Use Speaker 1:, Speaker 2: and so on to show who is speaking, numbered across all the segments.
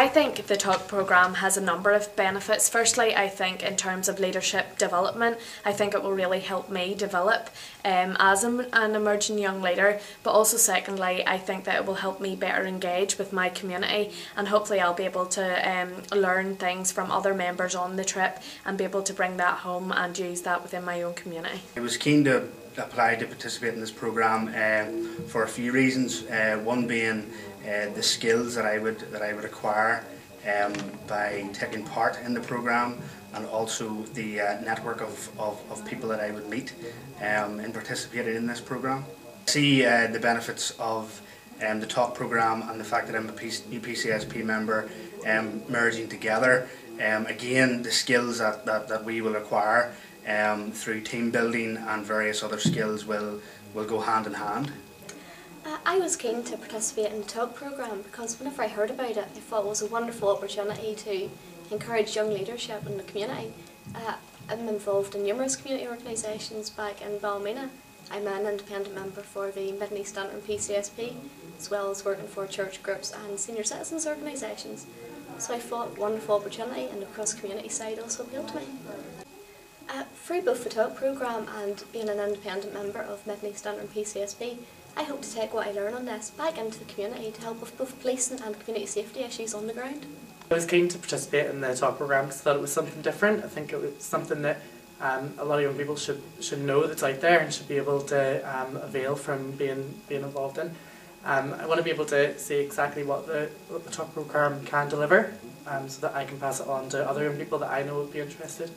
Speaker 1: I think the Talk programme has a number of benefits. Firstly, I think in terms of leadership development, I think it will really help me develop um, as an emerging young leader. But also secondly, I think that it will help me better engage with my community and hopefully I'll be able to um, learn things from other members on the trip and be able to bring that home and use that within my own community.
Speaker 2: I was keen to apply to participate in this programme uh, for a few reasons. Uh, one being uh, the skills that I would that I would acquire um, by taking part in the programme and also the uh, network of, of, of, people that I would meet um, in participating in this programme. I see uh, the benefits of um, the talk programme and the fact that I'm a new PCSP member um, merging together. Um, again, the skills that, that, that we will acquire um, through team building and various other skills will, will go hand in hand.
Speaker 3: Uh, I was keen to participate in the talk programme because whenever I heard about it I thought it was a wonderful opportunity to encourage young leadership in the community. Uh, I'm involved in numerous community organisations back in Ballymena. I'm an independent member for the Mid and East Antrim PCSP as well as working for church groups and senior citizens organisations. So I thought wonderful opportunity and the cross community side also appealed to me. Uh, through both the talk programme and being an independent member of Mid and East Antrim I hope to take what I learn on this back into the community to help with both policing and community safety issues on the ground.
Speaker 4: I was keen to participate in the talk programme because I thought it was something different. I think it was something that um, a lot of young people should should know that's out there and should be able to um, avail from being being involved in. Um, I want to be able to see exactly what the, what the talk programme can deliver um, so that I can pass it on to other young people that I know would be interested.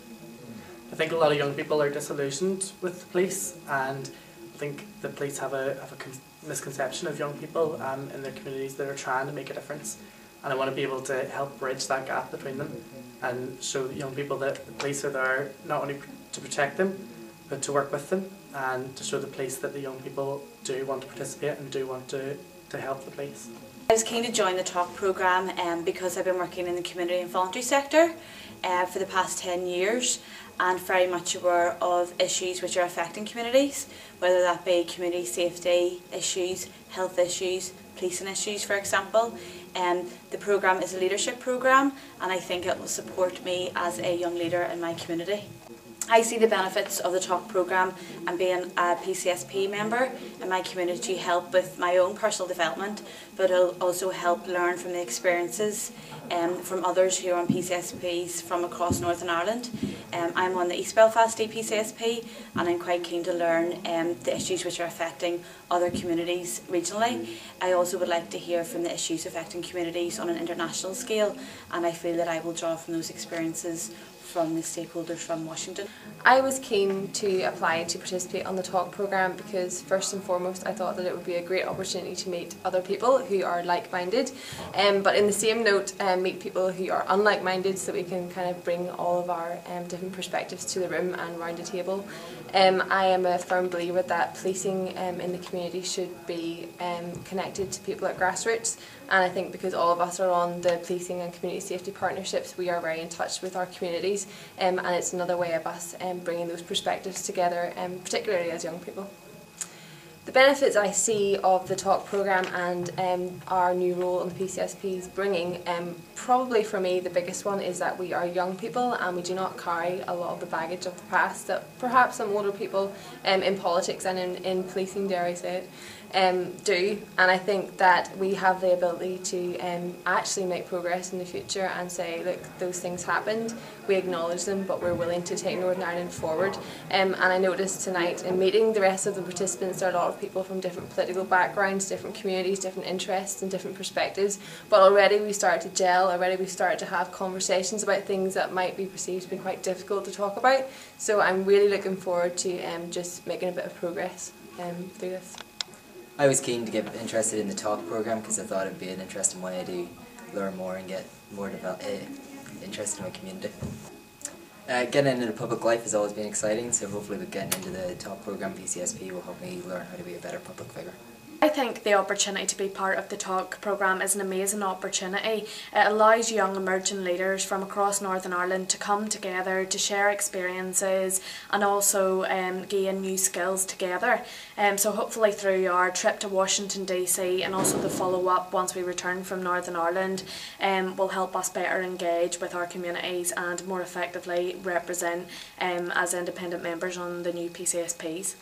Speaker 4: I think a lot of young people are disillusioned with the police and I think the police have a, have a misconception of young people um, in their communities that are trying to make a difference. And I want to be able to help bridge that gap between them and show the young people that the police are there not only to protect them, but to work with them and to show the police that the young people do want to participate and do want to, to help the police.
Speaker 5: I was keen to join the TALK programme um, because I've been working in the community and voluntary sector uh, for the past 10 years and very much aware of issues which are affecting communities, whether that be community safety issues, health issues, policing issues for example. Um, the programme is a leadership programme and I think it will support me as a young leader in my community. I see the benefits of the TALK programme and being a PCSP member in my community help with my own personal development but it'll also help learn from the experiences um, from others who are on PCSPs from across Northern Ireland. Um, I'm on the East Belfast PCSP and I'm quite keen to learn um, the issues which are affecting other communities regionally. I also would like to hear from the issues affecting communities on an international scale and I feel that I will draw from those experiences from the stakeholders from Washington.
Speaker 1: I was keen to apply to participate on the talk programme because first and foremost I thought that it would be a great opportunity to meet other people who are like-minded um, but in the same note um, meet people who are unlike-minded so we can kind of bring all of our um, different perspectives to the room and round the table. Um, I am a firm believer that policing um, in the community should be um, connected to people at grassroots and I think because all of us are on the policing and community safety partnerships we are very in touch with our communities um, and it's another way of us um, bringing those perspectives together, um, particularly as young people. The benefits I see of the talk programme and um, our new role in the PCSP is bringing, um, probably for me the biggest one is that we are young people and we do not carry a lot of the baggage of the past that perhaps some older people um, in politics and in, in policing, dare I say it, um, do. And I think that we have the ability to um, actually make progress in the future and say look those things happened. We acknowledge them but we're willing to take Northern Ireland forward. Um, and I noticed tonight in meeting the rest of the participants are a lot of people from different political backgrounds different communities different interests and different perspectives but already we started to gel already we started to have conversations about things that might be perceived to be quite difficult to talk about so I'm really looking forward to um, just making a bit of progress um, through this.
Speaker 6: I was keen to get interested in the talk program because I thought it'd be an interesting way to learn more and get more develop, uh, interested in my community. Uh, getting into the public life has always been exciting, so hopefully getting into the talk program PCSP will help me learn how to be a better public figure.
Speaker 7: I think the opportunity to be part of the Talk programme is an amazing opportunity. It allows young emerging leaders from across Northern Ireland to come together to share experiences and also um, gain new skills together. Um, so hopefully through our trip to Washington DC and also the follow up once we return from Northern Ireland um, will help us better engage with our communities and more effectively represent um, as independent members on the new PCSPs.